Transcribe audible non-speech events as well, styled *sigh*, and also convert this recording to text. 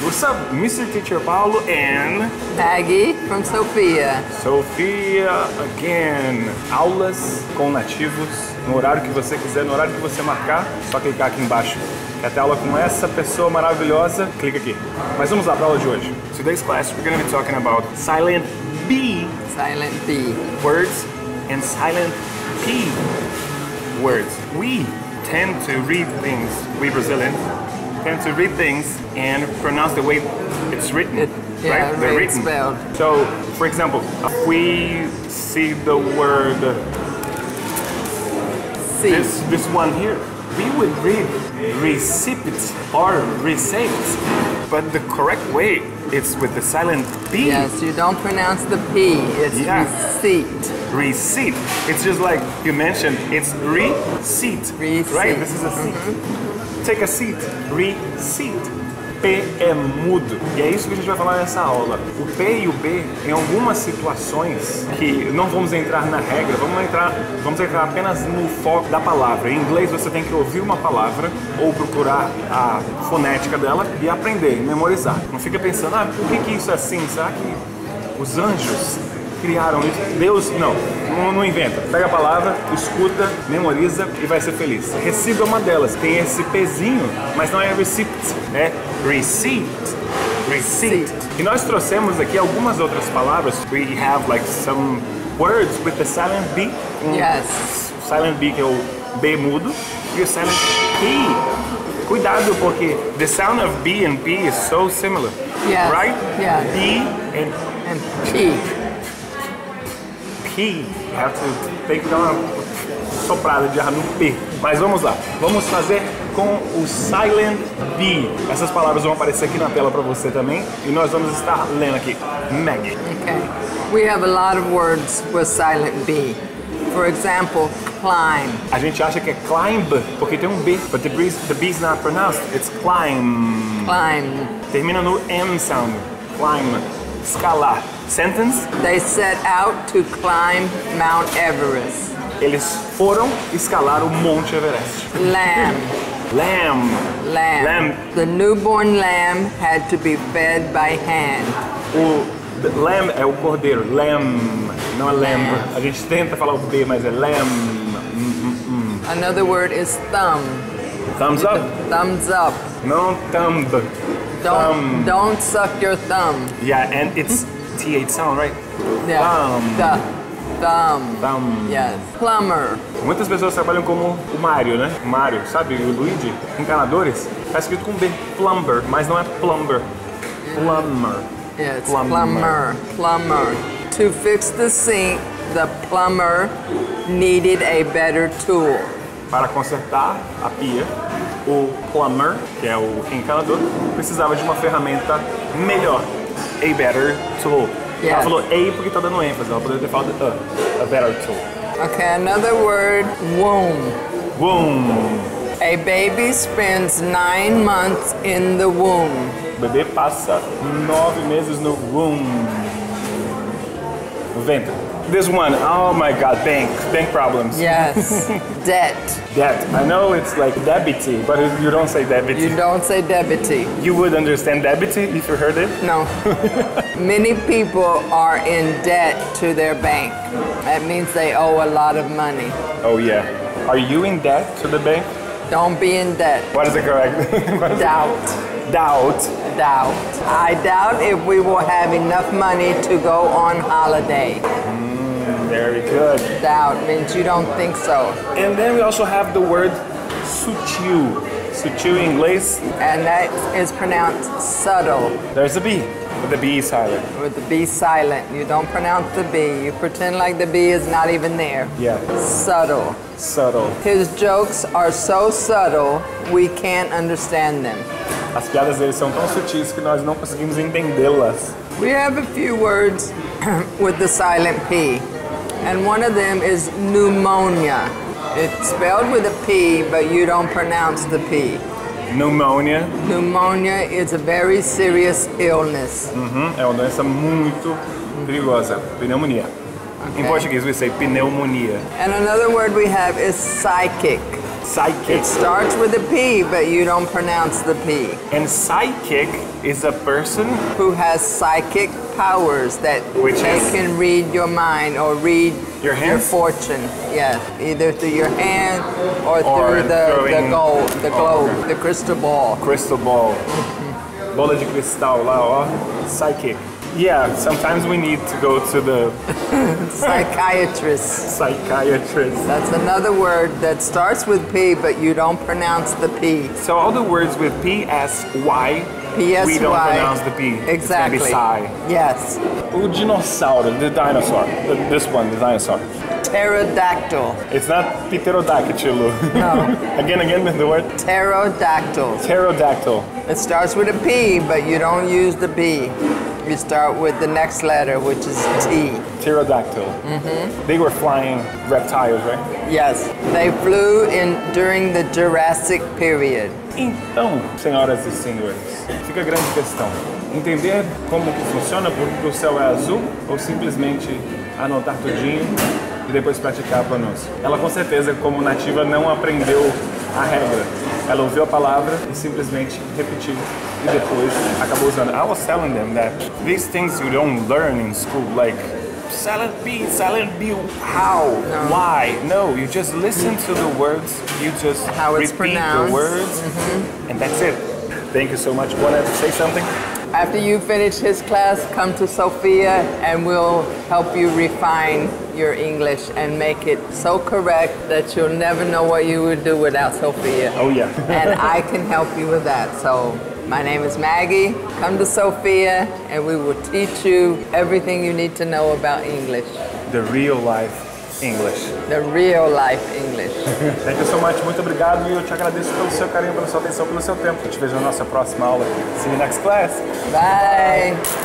What's up, Mr. Teacher Paulo and Maggie from Sophia. Sofia again. Aulas com nativos no horário que você quiser, no horário que você marcar, só clicar aqui embaixo. Quer ter aula com essa pessoa maravilhosa? Clica aqui. Mas vamos lá para a aula de hoje. Today's class we're going to be talking about silent B Silent B. words and silent P words. We tend to read things, we Brazilians tend to read things and pronounce the way it's written. It- yeah, right? They're written. spelled. So, for example, if we see the word C. this this one here, we would read recipient or receipt, but the correct way is with the silent B. Yes, you don't pronounce the P. It's Yeah. receipt. receipt. It's just like you mentioned, it's receipt. Receipt. Right? This is a seat. Mm-hmm. Take a seat. Receipt. P é mudo. E é isso que a gente vai falar nessa aula. O P e o B, em algumas situações que não vamos entrar na regra, vamos entrar, vamos entrar apenas no foco da palavra. Em inglês você tem que ouvir uma palavra ou procurar a fonética dela e aprender, memorizar. Não fica pensando, ah, por que, que isso é assim? Será que os anjos criaram isso. Deus, não, não, inventa. Pega a palavra, escuta, memoriza e vai ser feliz. Recibo é uma delas. Tem esse pezinho, mas não é receipt, é receipt. Receipt. E nós trouxemos aqui algumas outras palavras. We have like some words with the silent B. Um Yes. Silent B que é o B mudo e o silent P. Cuidado porque the sound of B and P is so similar. Yes. Right? Yeah. B and And P. P. Have to, que dar uma soprada de ar no P. Mas vamos lá. Vamos fazer com o Silent B. Essas palavras vão aparecer aqui na tela para você também. E nós vamos estar lendo aqui. Maggie. Okay. We have a lot of words with silent B. For example, climb. A gente acha que é climb porque tem um B. But the B, the B is not pronounced. It's climb. Climb. Termina no M sound. Climb. Escalar. Sentence. They set out to climb Mount Everest. Eles foram escalar o Monte Everest. Lamb. Lamb. Lamb. Lamb. The newborn lamb had to be fed by hand. O lamb é o cordeiro. Lamb. Não é lamb. A gente tenta falar o B, mas é lamb. Another word is thumb. Thumbs up. Thumbs up. Não thumb. Don't Thumb. don't suck your thumb. Yeah, and it's TH sound, right? Yeah. Thumb. The thumb. Thumb. Yes. Plumber. Muitas pessoas trabalham como o Mario, né? O Mario, sabe? O Luigi, encanadores. Tá escrito com B. Plumber, mas não é plumber. Plumber. Yes. Plumber. Plumber. Plumber. To fix the sink, the plumber needed a better tool. Para consertar a pia, o plumber, que é o encanador, precisava de uma ferramenta melhor. A better tool. Ela Yes. falou A porque tá dando ênfase, ela poderia ter falado a. A better tool. Okay, another word, womb. Womb. A baby spends nine months in the womb. O bebê passa nove meses no womb. No ventre. This one, oh my god, bank, bank problems. Yes. *laughs* Debt. Debt. I know it's like debity, but you don't say debity. You don't say debity. You would understand debity if you heard it. No. *laughs* Many people are in debt to their bank. That means they owe a lot of money. Oh yeah. Are you in debt to the bank? Don't be in debt. What is it correct? *laughs* What is it? Doubt. Doubt. Doubt. I doubt if we will have enough money to go on holiday. Mm, very good. Doubt means you don't think so. And then we also have the word sutil. Sutil em inglês, And that is pronounced subtle there's a B, but the B silent. with the B silent. You don't pronounce the B. You pretend like the B is not even there. Yeah. Subtle. Subtle. His jokes are so subtle, we can't understand them. As piadas deles são tão sutis que nós não conseguimos entendê-las. We have a few words *clears throat* with the silent P, and one of them is pneumonia. It's spelled with a P, but you don't pronounce the P. Pneumonia Pneumonia is a very serious illness. uhum, é uma doença muito perigosa. Pneumonia. Em Okay. português we say pneumonia. And another word we have is psychic. Psychic. It starts with a P, but you don't pronounce the P. And psychic is a person Who has psychic powers that Which they is- can read your mind or read Your hands? fortune. Yes, either through your hand or, Or through the, the gold, the Oh, globe, okay. the crystal ball. crystal ball. *laughs* Bola de cristal lá, ó. Psychic. Yeah, sometimes we need to go to the *laughs* Psychiatrist. psychiatrist. That's another word that starts with P, but you don't pronounce the P. So all the words with P, S, Y, P-S-Y. we don't pronounce the P. Exactly. It's be Psy. Yes. O dinossauro, the dinosaur. The- This one, the dinosaur. Pterodactyl. It's not pterodactyl. No. *laughs* again, again, the word Pterodactyl. pterodactyl. It starts with a P, but you don't use the B. You start with the next letter, which is T. Pterodactyl. Mm-hmm. They were flying reptiles, right? Yes. They flew in during the Jurassic period. Então, senhoras e senhores, fica a grande questão. Entender como que funciona, porque o céu é azul, ou simplesmente anotar tudinho e depois praticar a pronúncia. Ela com certeza, como nativa, não aprendeu a regra. Ela ouviu a palavra e simplesmente repetiu e depois acabou usando. I was telling them that these things you don't learn in school, like silent B, silent B, how, why? No, you just listen to the words, you just How it's repeat the pronounced. words, and that's it. Thank you so much. Want to say something? After you finish his class, come to Soulphia and we'll help you refine your English and make it so correct that you'll never know what you would do without Soulphia. Oh yeah. *laughs* and I can help you with that. So, my name is Maggie. Come to Soulphia and we will teach you everything you need to know about English, the real life English. the real life English. *laughs* Thank you so much. Muito obrigado e eu te agradeço pelo seu carinho, pela sua atenção, pelo seu tempo. Eu te vejo na nossa próxima aula. See you next class. Bye.